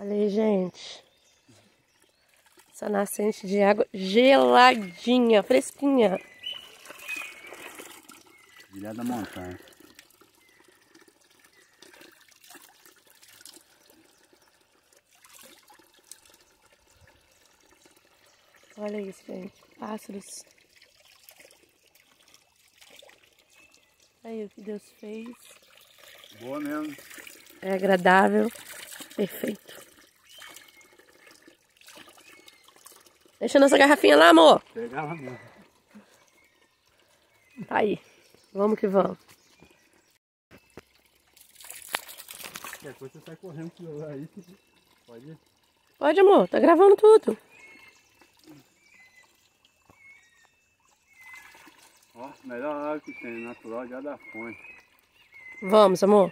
Olha aí, gente. Essa nascente de água geladinha, fresquinha. Direto da montanha. Olha isso, gente. Pássaros. Aí o que Deus fez. Boa mesmo. É agradável. Perfeito. Deixa nossa garrafinha lá, amor. Pegar lá mesmo. Tá aí. Vamos que vamos. Qualquer coisa você sai correndo com o celular aí. Pode ir. Pode, amor. Tá gravando tudo. Ó, melhor água que tem, natural já da fonte. Vamos, amor.